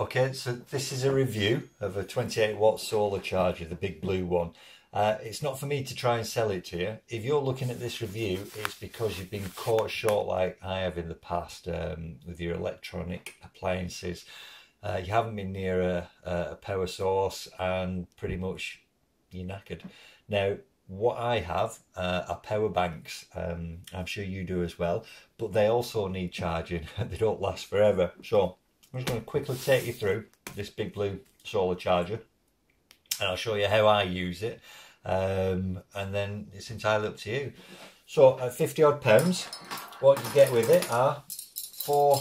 Okay, so this is a review of a 28 watt solar charger, the big blue one. Uh, it's not for me to try and sell it to you. If you're looking at this review, it's because you've been caught short like I have in the past um, with your electronic appliances. Uh, you haven't been near a, a power source and pretty much you're knackered. Now, what I have uh, are power banks. Um, I'm sure you do as well, but they also need charging. they don't last forever. So I'm just going to quickly take you through this big blue solar charger and I'll show you how I use it um, and then it's entirely up to you. So at 50 odd pounds what you get with it are four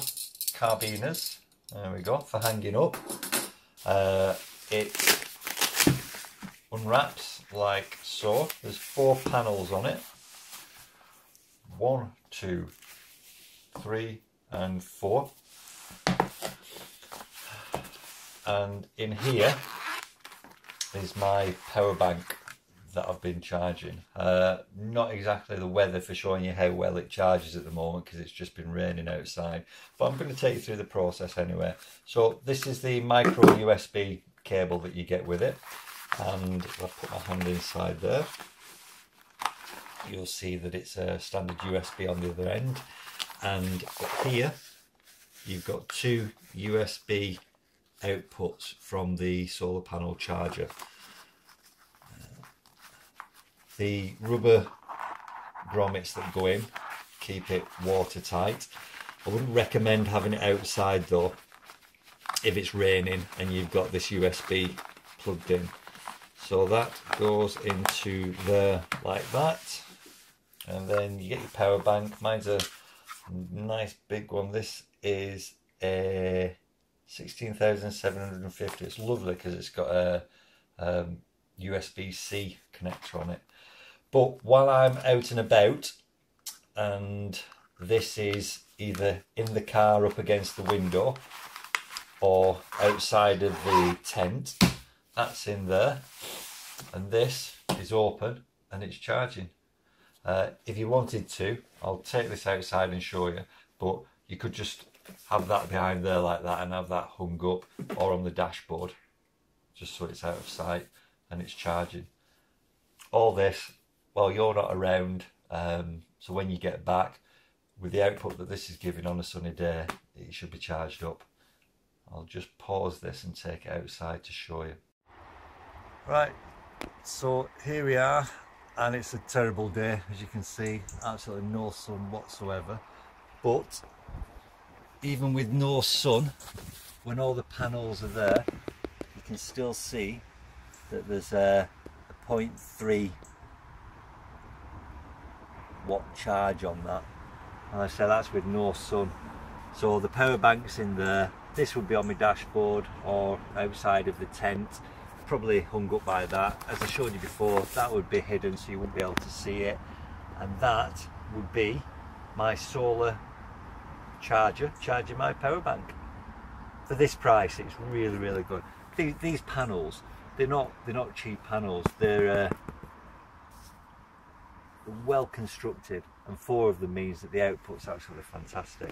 carabiners there we go for hanging up. Uh, it unwraps like so. There's four panels on it. One two three and four and in here is my power bank that I've been charging. Uh, not exactly the weather for showing you how well it charges at the moment because it's just been raining outside. But I'm going to take you through the process anyway. So this is the micro USB cable that you get with it. And I'll put my hand inside there. You'll see that it's a standard USB on the other end. And up here you've got two USB outputs from the solar panel charger. Uh, the rubber grommets that go in keep it watertight. I wouldn't recommend having it outside though if it's raining and you've got this USB plugged in. So that goes into there like that and then you get your power bank. Mine's a nice big one. This is a 16,750. It's lovely because it's got a um, USB-C connector on it. But while I'm out and about, and this is either in the car up against the window or outside of the tent, that's in there. And this is open and it's charging. Uh, if you wanted to, I'll take this outside and show you, but you could just have that behind there like that and have that hung up or on the dashboard just so it's out of sight and it's charging. All this while you're not around, um, so when you get back, with the output that this is giving on a sunny day, it should be charged up. I'll just pause this and take it outside to show you. Right, so here we are, and it's a terrible day, as you can see, absolutely no sun whatsoever. But even with no sun, when all the panels are there, you can still see that there's a, a 0.3 watt charge on that. And I say that's with no sun. So the power bank's in there. This would be on my dashboard or outside of the tent. Probably hung up by that. As I showed you before, that would be hidden so you wouldn't be able to see it. And that would be my solar charger charging my power bank. For this price, it's really, really good. These, these panels, they're not they're not cheap panels. They're uh, well constructed, and four of them means that the output's absolutely fantastic.